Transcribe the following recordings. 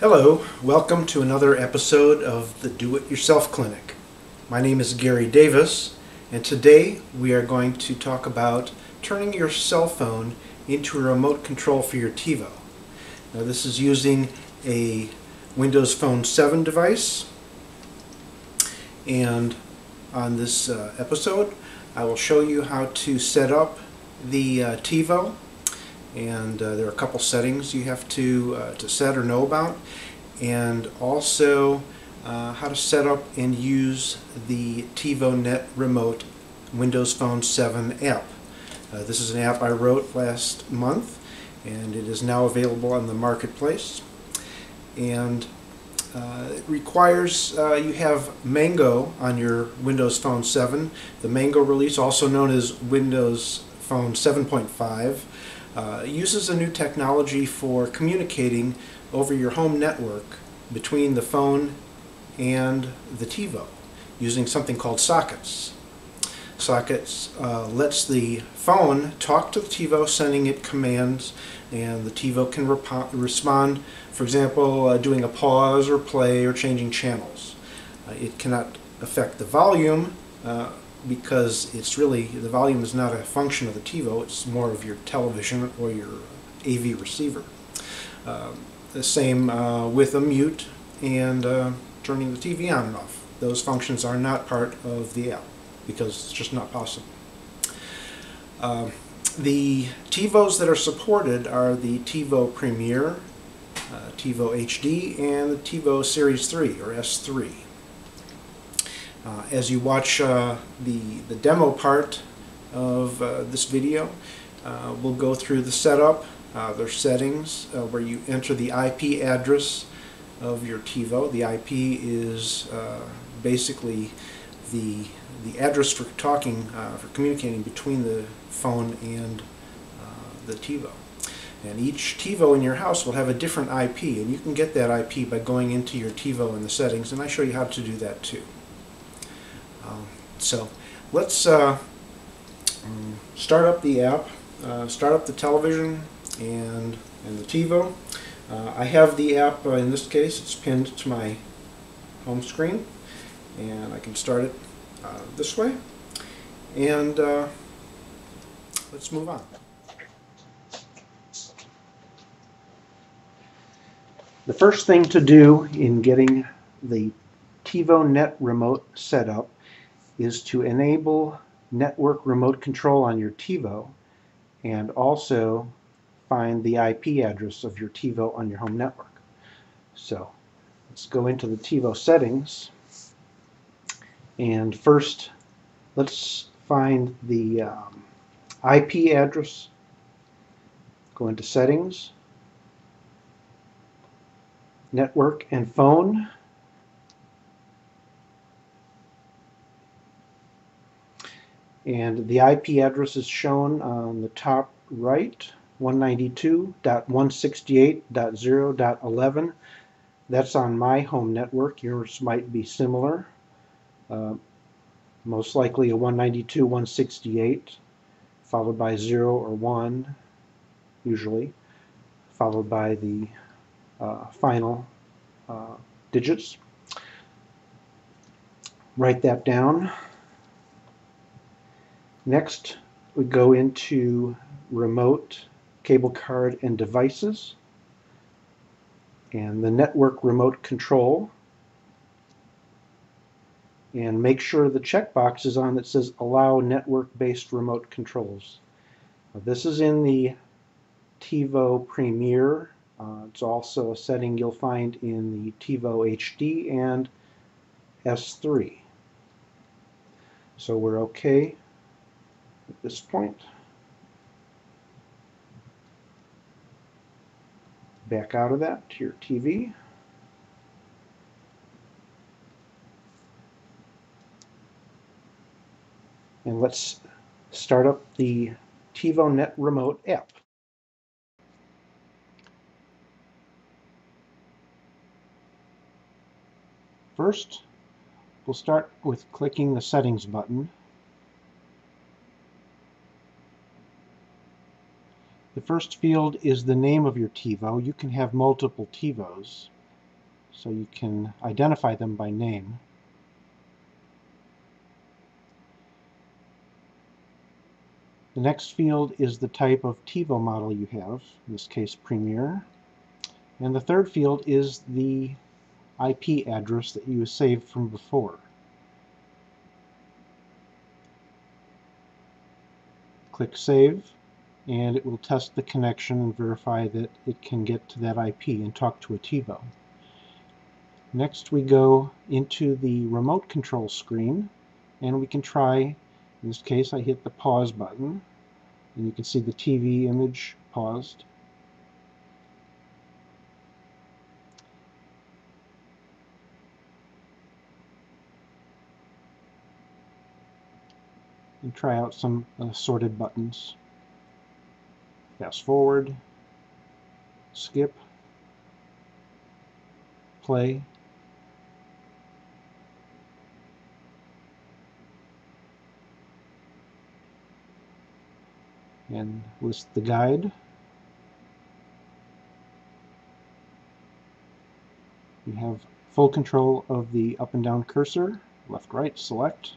Hello, welcome to another episode of the Do It Yourself Clinic. My name is Gary Davis, and today we are going to talk about turning your cell phone into a remote control for your TiVo. Now, this is using a Windows Phone 7 device, and on this uh, episode, I will show you how to set up the uh, TiVo and uh, there are a couple settings you have to uh, to set or know about and also uh, how to set up and use the TiVo Net Remote Windows Phone 7 app. Uh, this is an app I wrote last month and it is now available on the marketplace and uh, it requires uh, you have Mango on your Windows Phone 7. The Mango release, also known as Windows Phone 7.5, uh, uses a new technology for communicating over your home network between the phone and the TiVo using something called sockets. Sockets uh, lets the phone talk to the TiVo, sending it commands, and the TiVo can respond, for example, uh, doing a pause or play or changing channels. Uh, it cannot affect the volume uh, because it's really, the volume is not a function of the TiVo, it's more of your television or your AV receiver. Uh, the same uh, with a mute and uh, turning the TV on and off. Those functions are not part of the app because it's just not possible. Uh, the TiVos that are supported are the TiVo Premiere, uh, TiVo HD, and the TiVo Series 3 or S3. Uh, as you watch uh, the, the demo part of uh, this video, uh, we'll go through the setup, uh, their settings, uh, where you enter the IP address of your TiVo. The IP is basically the, the address for talking, for communicating between the phone and the TiVo. And each TiVo in your house will have a different IP, and you can get that IP by going into your TiVo in the settings, and I show you how to do that too. Um, so let's uh, start up the app, uh, start up the television and, and the TiVo. Uh, I have the app, uh, in this case, it's pinned to my home screen and I can start it this way and let's move on. The first thing to do in getting the TiVo Net remote set up is to enable network remote control on your TiVo and also find the IP address of your TiVo on your home network. So let's go into the TiVo settings. And first let's find the um, IP address. Go into settings. Network and phone and the IP address is shown on the top right 192.168.0.11 that's on my home network. Yours might be similar. Uh, most likely a 192.168 followed by 0 or 1 usually followed by the uh, final uh, digits. Write that down Next, we go into remote cable card and devices and the network remote control and make sure the checkbox is on that says allow network-based remote controls. Now, this is in the TiVo Premiere. Uh, it's also a setting you'll find in the TiVo HD and S3. So we're okay at this point. Back out of that to your TV. And let's start up the TiVo Net Remote app. First, we'll start with clicking the Settings button The first field is the name of your TiVo. You can have multiple TiVos. so you can identify them by name. The next field is the type of TiVo model you have, in this case Premiere. And the third field is the IP address that you saved from before. Click Save and it will test the connection and verify that it can get to that IP and talk to a TiVo. Next we go into the remote control screen and we can try in this case, I hit the pause button, and you can see the TV image paused. And try out some assorted buttons. Fast forward, skip, play, and list the guide. You have full control of the up and down cursor, left, right, select.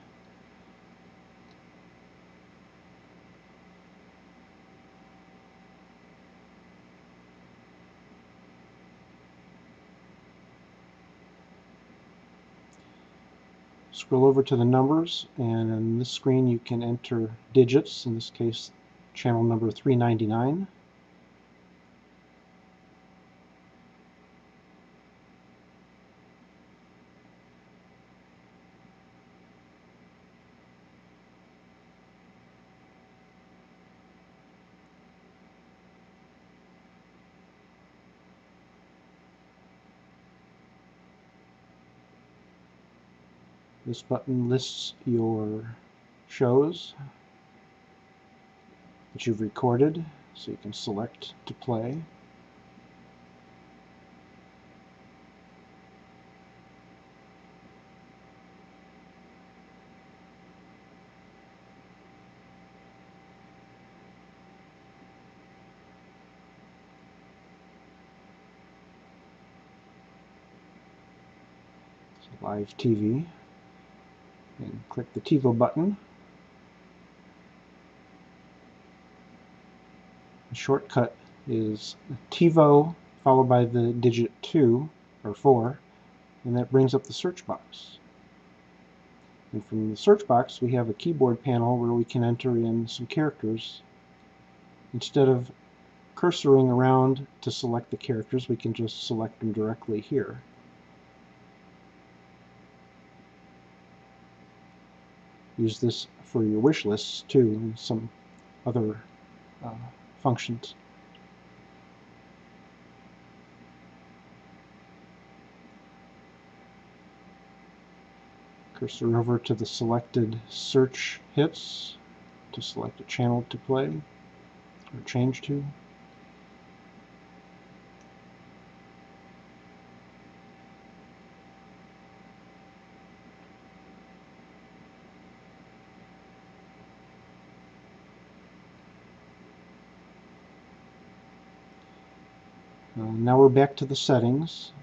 Scroll over to the numbers and on this screen you can enter digits, in this case channel number 399. This button lists your shows that you've recorded, so you can select to play. live TV the TiVo button The shortcut is TiVo followed by the digit 2 or 4 and that brings up the search box. And from the search box we have a keyboard panel where we can enter in some characters. Instead of cursoring around to select the characters we can just select them directly here. Use this for your wish lists too and some other uh, functions. Cursor over to the selected search hits to select a channel to play or change to. Uh, now we're back to the settings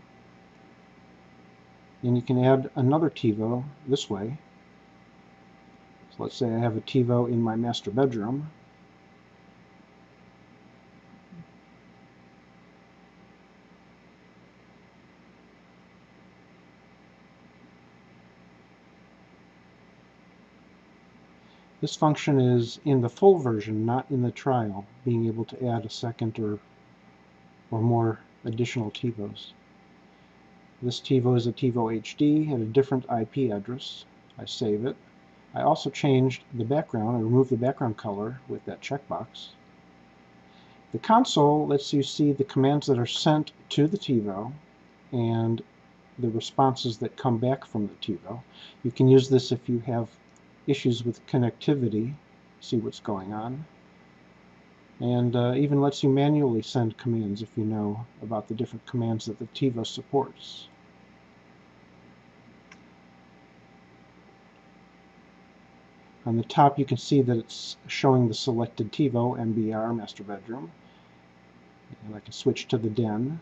and you can add another TiVo this way. So let's say I have a TiVo in my master bedroom. This function is in the full version, not in the trial, being able to add a second or or more additional TiVos. This TiVo is a TiVo HD and a different IP address. I save it. I also changed the background. I removed the background color with that checkbox. The console lets you see the commands that are sent to the TiVo and the responses that come back from the TiVo. You can use this if you have issues with connectivity, see what's going on and uh, even lets you manually send commands if you know about the different commands that the TiVo supports. On the top you can see that it's showing the selected TiVo MBR master bedroom and I can switch to the den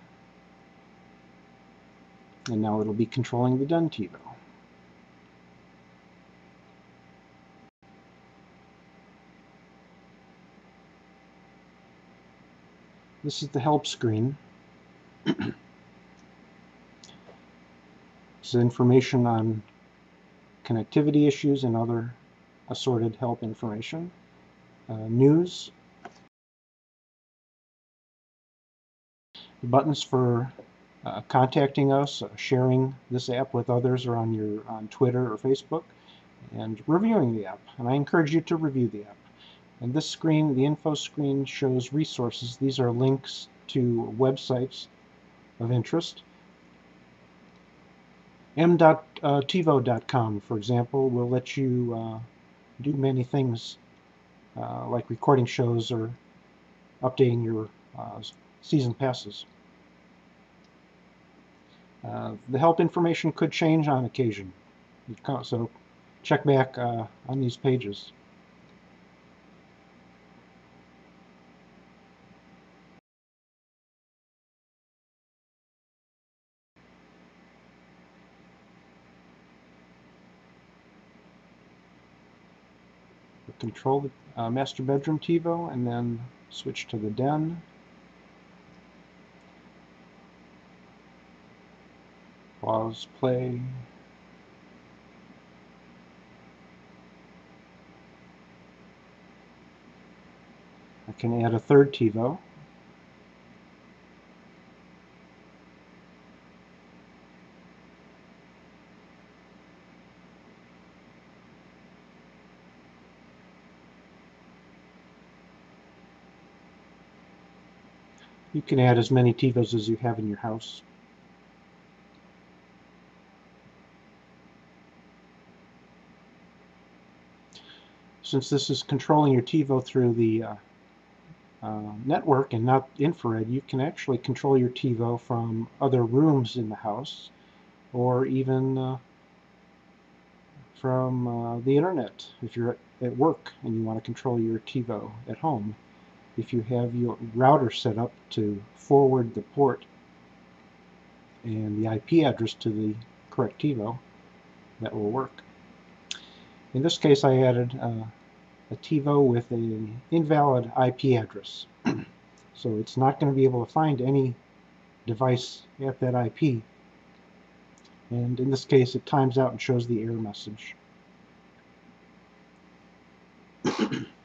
And now it'll be controlling the den TiVo. This is the help screen. this is information on connectivity issues and other assorted help information. Uh, news. The buttons for uh, contacting us, uh, sharing this app with others or on your on Twitter or Facebook, and reviewing the app. And I encourage you to review the app. And this screen, the info screen, shows resources. These are links to websites of interest. m.tivo.com, for example, will let you uh, do many things uh, like recording shows or updating your uh, season passes. Uh, the help information could change on occasion, so check back uh, on these pages. Control the uh, master bedroom TiVo and then switch to the den. Pause, play. I can add a third TiVo. Can add as many TiVos as you have in your house. Since this is controlling your TiVo through the uh, uh, network and not infrared, you can actually control your TiVo from other rooms in the house or even uh, from uh, the internet if you're at work and you want to control your TiVo at home if you have your router set up to forward the port and the IP address to the correct TiVo, that will work. In this case, I added uh, a TiVo with an invalid IP address. so it's not going to be able to find any device at that IP. And in this case, it times out and shows the error message.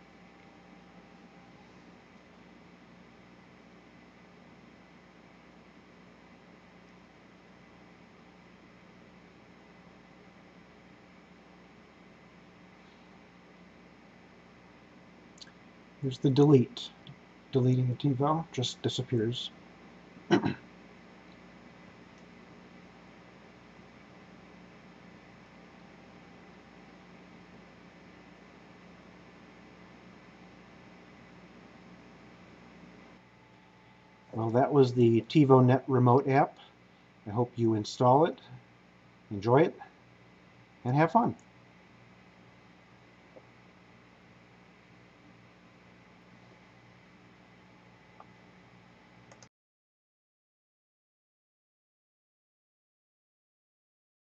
Here's the delete. Deleting the TiVo just disappears. Well, that was the TiVo Net Remote app. I hope you install it, enjoy it, and have fun.